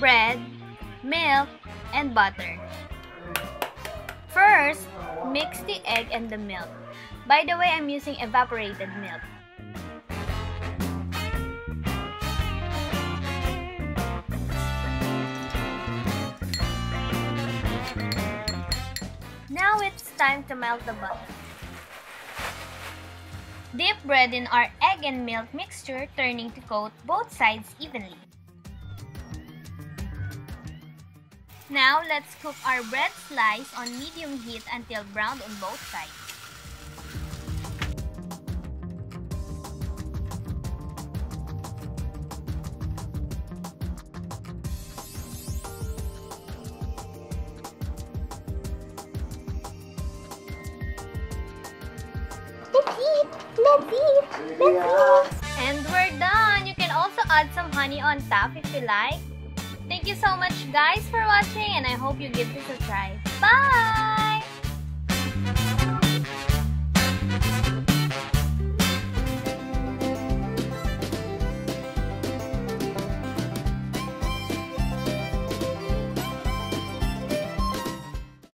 milk, and butter. First, mix the egg and the milk. By the way, I'm using evaporated milk. Now it's time to melt the butter. Dip bread in our egg and milk mixture, turning to coat both sides evenly. Now, let's cook our bread slice on medium heat until browned on both sides. Let's eat! Let's eat! And we're done! You can also add some honey on top if you like. Thank you so much guys for watching and I hope you give this a try. Bye!